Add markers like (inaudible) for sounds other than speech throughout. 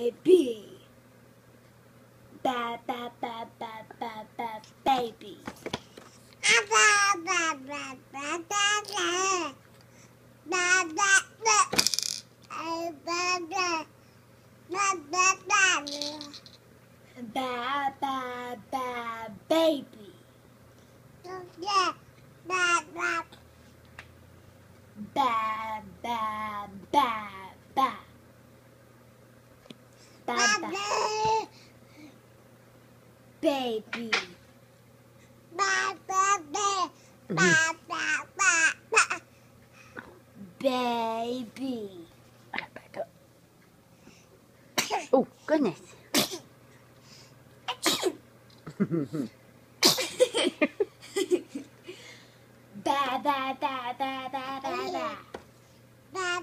baby. Ba ba ba ba ba ba baby. Ba ba ba ba ba ba. Ba ba ba. Ba ba. Ba ba ba. Ba ba ba baby. Ba ba ba. Ba baby. Ba, ba, ba. Ba, ba, ba, ba. Baby. I gotta back up. oh, goodness. ba, ba, ba, ba, ba, ba, ba. Ba,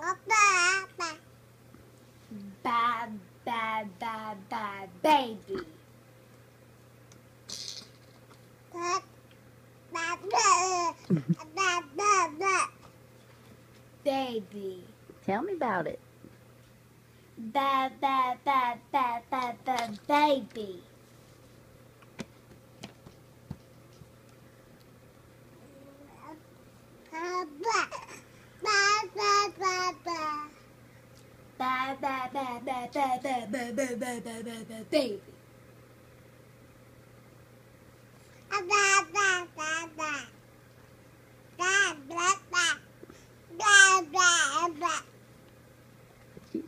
Ba ba ba ba baby. Bad bad bad bad baby. Tell me about it. Ba ba ba ba ba ba baby. Ba ba baby.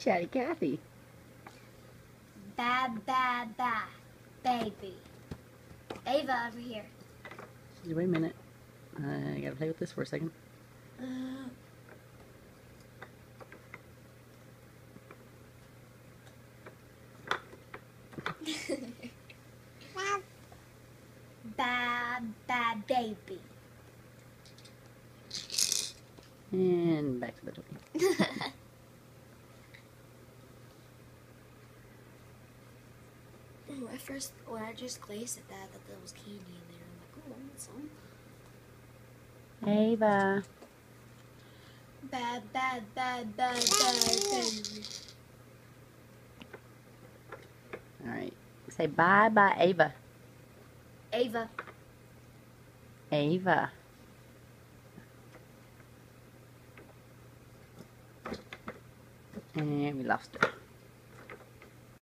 Chatty Cathy. Ba ba ba baby. Ava over here. Wait a minute. Uh, I gotta play with this for a second. (laughs) Ba ba baby. And back to the toy. (laughs) Ooh, at first, when I just glazed at that, I thought there was candy in there. I'm like, oh, I want some. Ava. Ba ba ba ba ba baby. Alright. Say bye bye, Ava. Ava. Ava. And we lost her.